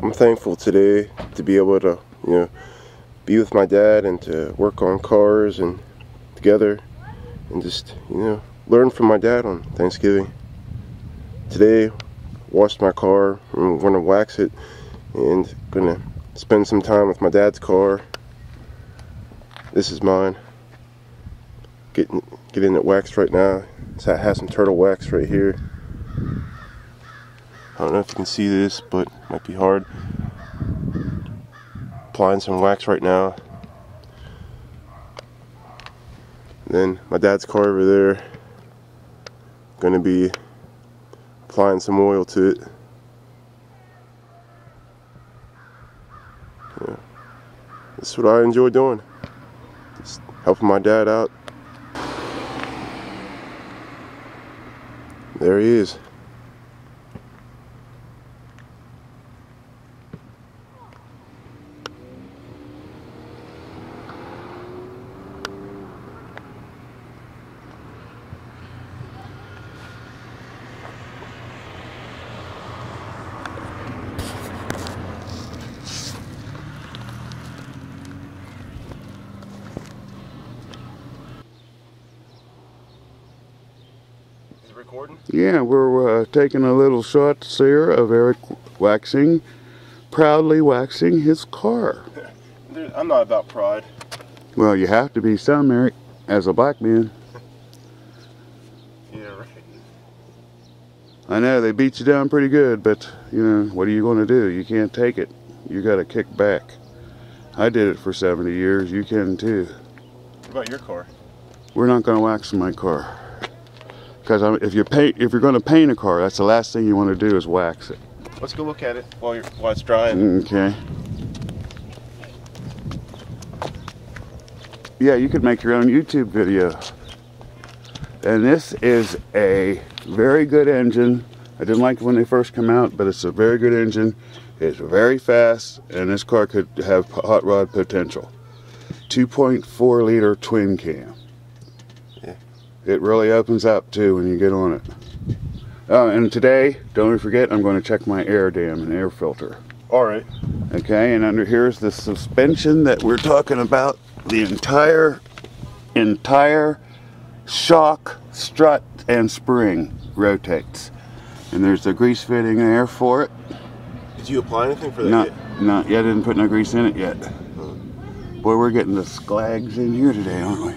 I'm thankful today to be able to, you know, be with my dad and to work on cars and together and just, you know, learn from my dad on Thanksgiving. Today, washed my car. I'm to wax it and to spend some time with my dad's car. This is mine. Getting getting it waxed right now. So I have some turtle wax right here. I don't know if you can see this, but might be hard. Applying some wax right now. then my dad's car over there. Gonna be applying some oil to it. Yeah. This is what I enjoy doing. Just helping my dad out. There he is. Recording? Yeah, we're uh, taking a little shot here of Eric waxing, proudly waxing his car. I'm not about pride. Well, you have to be some, Eric, as a black man. yeah, right. I know, they beat you down pretty good, but, you know, what are you going to do? You can't take it. You got to kick back. I did it for 70 years. You can too. What about your car? We're not going to wax my car. Because if you paint, if you're going to paint a car, that's the last thing you want to do is wax it. Let's go look at it while, you're, while it's drying. Okay. Yeah, you could make your own YouTube video. And this is a very good engine. I didn't like it when they first come out, but it's a very good engine. It's very fast, and this car could have hot rod potential. 2.4 liter twin cam it really opens up too when you get on it. Uh, and today, don't forget, I'm going to check my air dam and air filter. All right. Okay, and under here's the suspension that we're talking about. The entire, entire shock, strut, and spring rotates. And there's the grease fitting there for it. Did you apply anything for that not, yet? Not yet. I didn't put no grease in it yet. Boy, we're getting the sclags in here today, aren't we?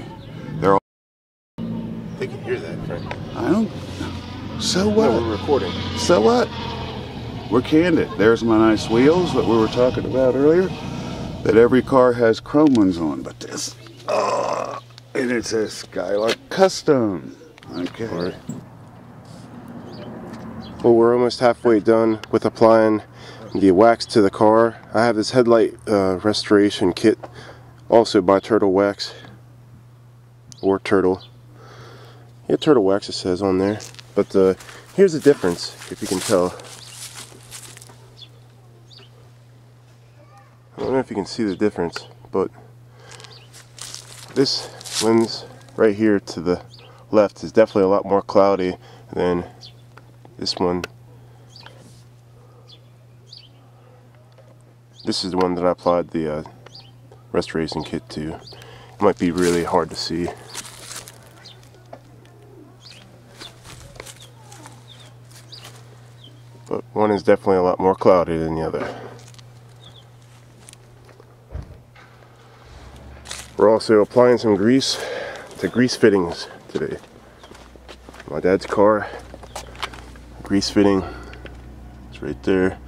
They can hear that, Frank. I don't. So what? No, we're recording. So what? We're candid. There's my nice wheels that we were talking about earlier. That every car has chrome ones on, but this, oh, and it says Skylark Custom. Okay. Right. Well, we're almost halfway done with applying the wax to the car. I have this headlight uh, restoration kit, also by Turtle Wax or Turtle. Yeah, turtle wax it says on there. But uh, here's the difference, if you can tell. I don't know if you can see the difference, but this lens right here to the left is definitely a lot more cloudy than this one. This is the one that I applied the uh, restoration kit to. It might be really hard to see. But one is definitely a lot more cloudy than the other. We're also applying some grease to grease fittings today. My dad's car, grease fitting, it's right there.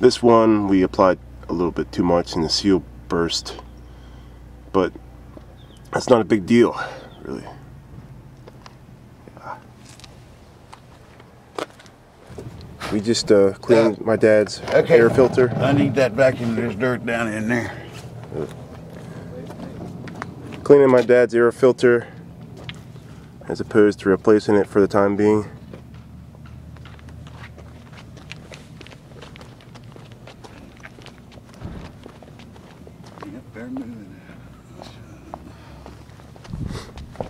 This one we applied a little bit too much and the seal burst, but that's not a big deal, really. We just uh, cleaned yeah. my dad's okay. air filter. I need that vacuum. There's dirt down in there. Cleaning my dad's air filter as opposed to replacing it for the time being. Yep, they're moving.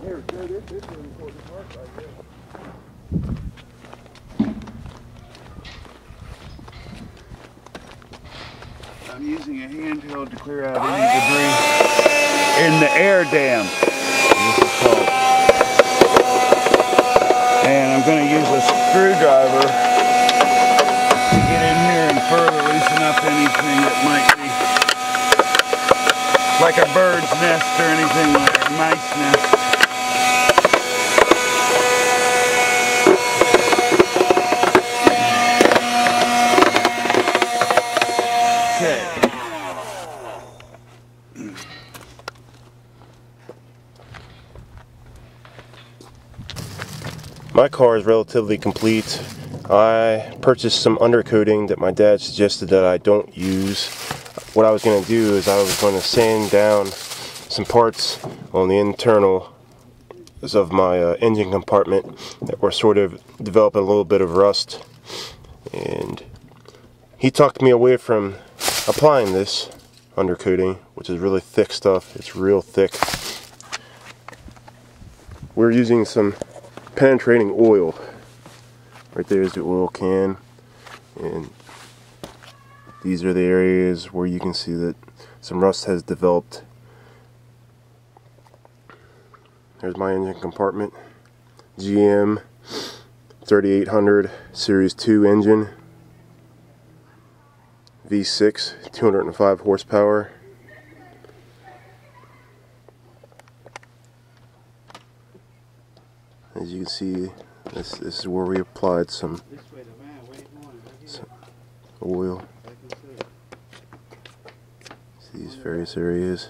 Here, this is an important part right here. using a handheld to clear out any debris in the air dam. And I'm going to use a screwdriver to get in here and further loosen up anything that might be like a bird's nest or anything like a mice nest. My car is relatively complete. I purchased some undercoating that my dad suggested that I don't use. What I was going to do is I was going to sand down some parts on the internal of my uh, engine compartment that were sort of developing a little bit of rust. And he talked me away from applying this undercoating, which is really thick stuff. It's real thick. We're using some penetrating oil. Right there is the oil can and these are the areas where you can see that some rust has developed. There's my engine compartment. GM 3800 Series 2 engine. V6, 205 horsepower. As you can see, this, this is where we applied some, some oil to these various areas.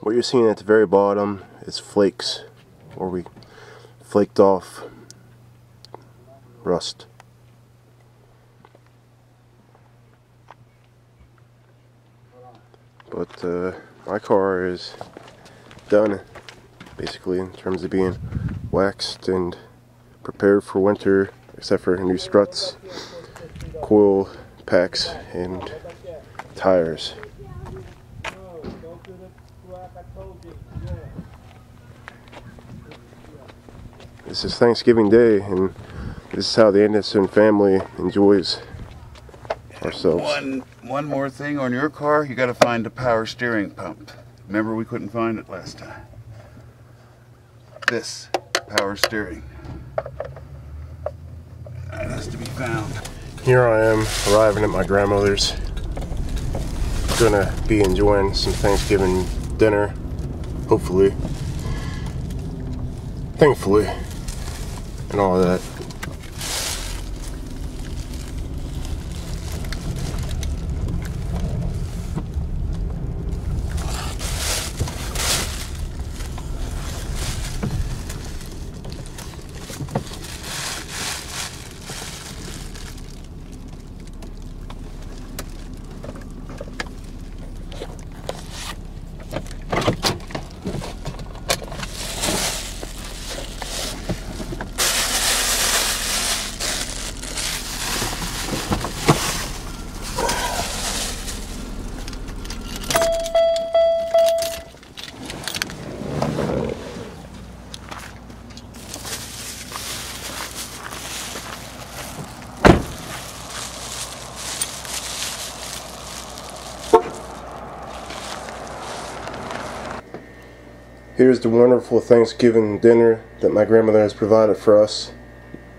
What you're seeing at the very bottom is flakes, where we flaked off rust. But uh, my car is done basically in terms of being waxed and prepared for winter except for new struts coil packs and tires. This is Thanksgiving Day and this is how the Anderson family enjoys ourselves. One, one more thing on your car, you got to find the power steering pump. Remember we couldn't find it last time. This power steering. That has to be found. Here I am arriving at my grandmother's. Gonna be enjoying some Thanksgiving dinner, hopefully. Thankfully, and all that. Here's the wonderful Thanksgiving dinner that my grandmother has provided for us,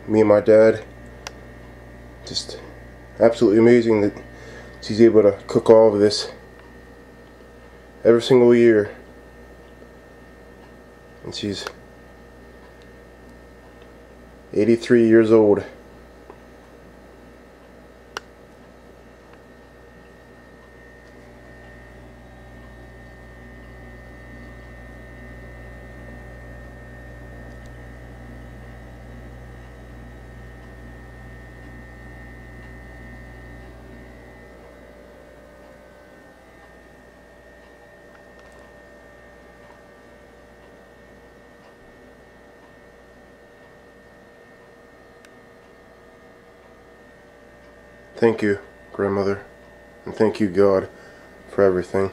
me and my dad. Just absolutely amazing that she's able to cook all of this every single year. And she's 83 years old. Thank you, grandmother, and thank you, God, for everything.